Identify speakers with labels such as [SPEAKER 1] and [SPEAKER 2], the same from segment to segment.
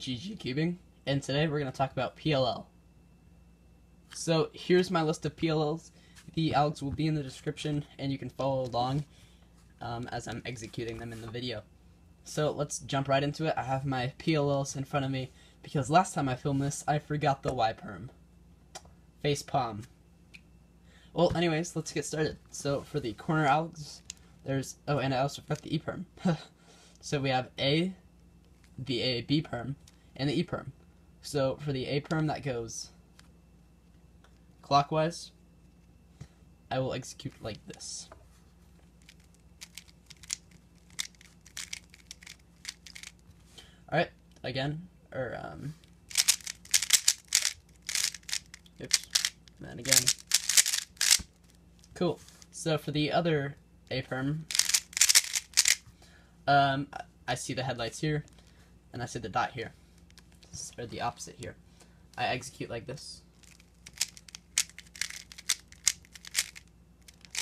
[SPEAKER 1] GG Cubing, and today we're going to talk about PLL. So here's my list of PLLs. The algs will be in the description, and you can follow along um, as I'm executing them in the video. So let's jump right into it. I have my PLLs in front of me, because last time I filmed this, I forgot the Y perm. Face palm. Well, anyways, let's get started. So for the corner algs, there's, oh, and I also forgot the E perm. so we have A, the A B perm, and the E perm. So for the A perm that goes clockwise, I will execute like this. Alright, again, or um, oops, and again. Cool. So for the other A perm, um, I see the headlights here and I see the dot here. Or the opposite here. I execute like this.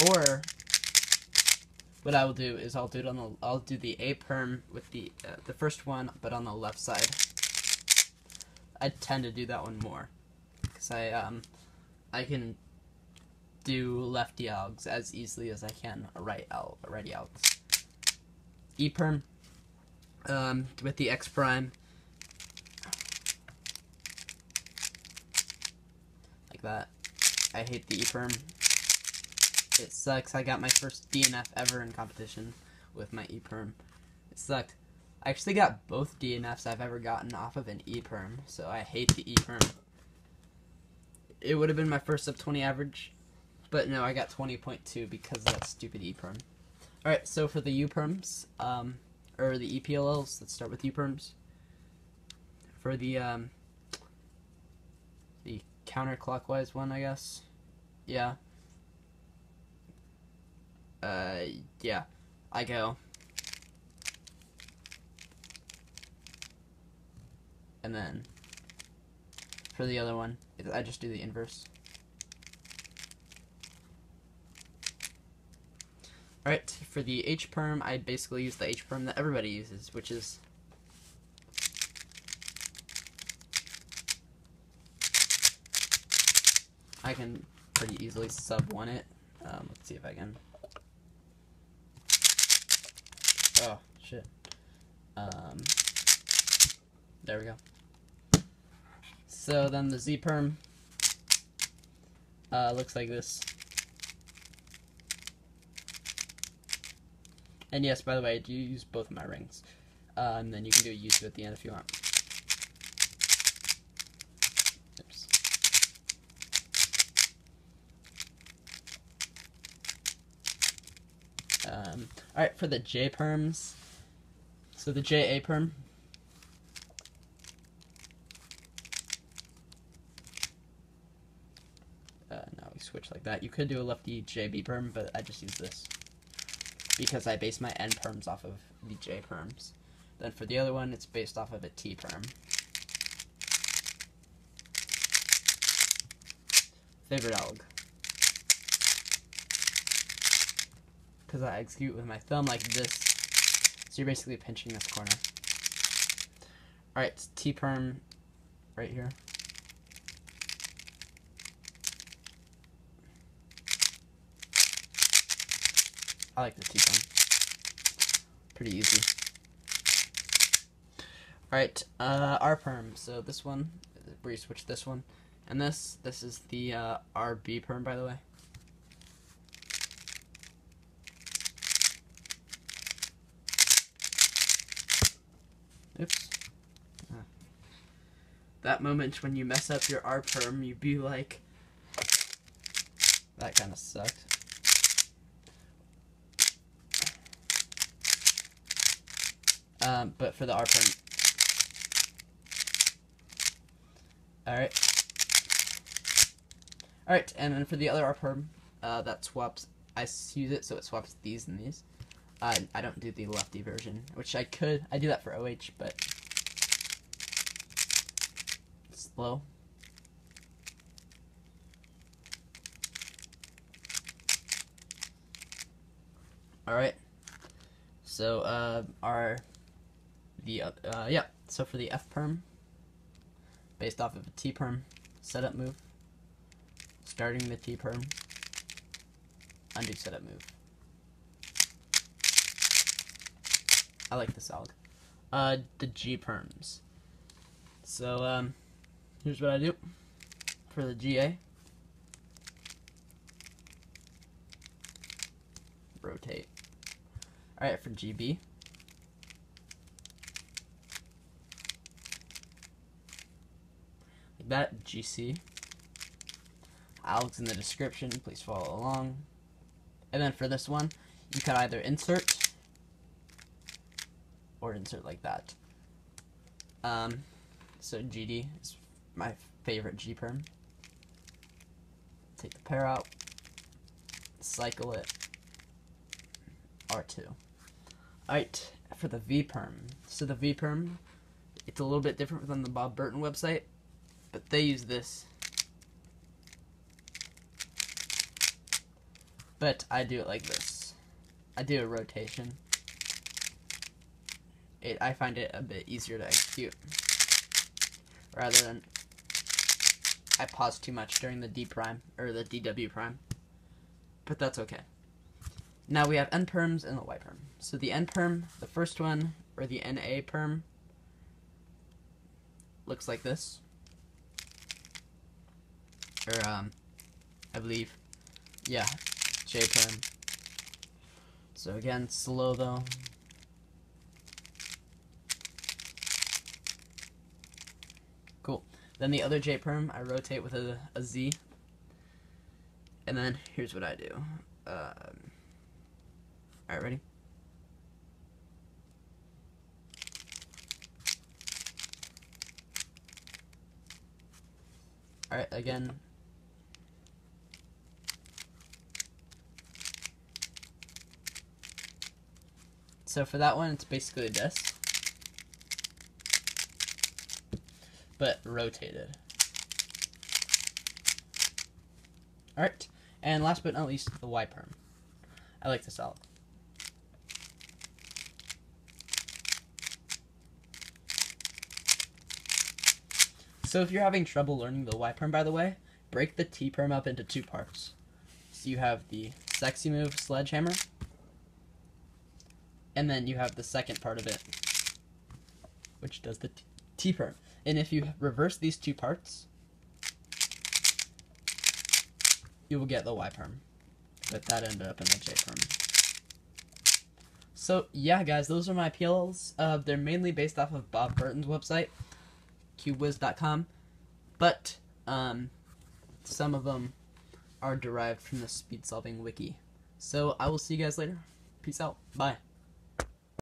[SPEAKER 1] Or what I will do is I'll do it on the I'll do the A perm with the uh, the first one, but on the left side. I tend to do that one more because I um I can do lefty algs as easily as I can right out righty algs. E perm um, with the X prime. Like that. I hate the E-perm. It sucks. I got my first DNF ever in competition with my E-perm. It sucked. I actually got both DNFs I've ever gotten off of an E-perm, so I hate the E-perm. It would have been my first sub 20 average, but no, I got 20.2 because of that stupid E-perm. Alright, so for the U-perms, um, or the EPLLs. Let's start with U-perms. For the um, the counterclockwise one, I guess. Yeah. Uh, yeah. I go. And then for the other one, I just do the inverse. Alright, for the H perm, I basically use the H perm that everybody uses, which is I can pretty easily sub one it. Um, let's see if I can. Oh, shit. Um, there we go. So then the Z perm uh, looks like this. And yes, by the way, I do use both of my rings. Uh, and then you can do a use at the end if you want. Um, Alright, for the J perms. So the JA perm. Uh, now we switch like that. You could do a lefty JB perm, but I just use this because I base my N perms off of the J perms. Then for the other one, it's based off of a T perm. Favorite alg. Because I execute with my thumb like this. So you're basically pinching this corner. Alright, T perm right here. I like the T-Perm. Pretty easy. Alright, uh, R-Perm. So this one, you switch this one. And this, this is the uh, RB perm, by the way. Oops. Ah. That moment when you mess up your R perm, you be like, that kind of sucked. Um, but for the R perm. Alright. Alright, and then for the other R perm, uh, that swaps, I use it so it swaps these and these. Uh, I don't do the lefty version, which I could. I do that for OH, but slow. Alright. So, uh, our the uh, yeah. So for the F perm, based off of a T-perm setup move. Starting the T-perm, undo setup move. I like this alg. Uh, the G-perms. So, um, here's what I do for the GA. Rotate. Alright, for GB. Like that, GC. Algs in the description, please follow along. And then for this one, you could either insert or insert like that. Um, so GD is my favorite G perm. Take the pair out, cycle it, R2. Alright, for the V perm. So the V perm, it's a little bit different than the Bob Burton website, but they use this. But I do it like this. I do a rotation. It I find it a bit easier to execute rather than I pause too much during the D prime or the DW prime. But that's okay. Now we have N perms and the Y perm. So the N perm, the first one, or the NA perm, looks like this. Or, um, I believe, yeah, J perm. So again, slow though. Cool. Then the other J perm, I rotate with a, a Z. And then here's what I do. Um, Alright, ready? Alright, again. So for that one, it's basically a this. But rotated. Alright, and last but not least, the Y perm. I like this out. So if you're having trouble learning the Y perm, by the way, break the T perm up into two parts. So you have the sexy move sledgehammer, and then you have the second part of it, which does the T perm. And if you reverse these two parts, you will get the Y perm. But that ended up in the J perm. So yeah, guys, those are my PLLs. Uh, they're mainly based off of Bob Burton's website cubewhiz.com, but um, some of them are derived from the speed solving wiki. So I will see you guys later. Peace out. Bye.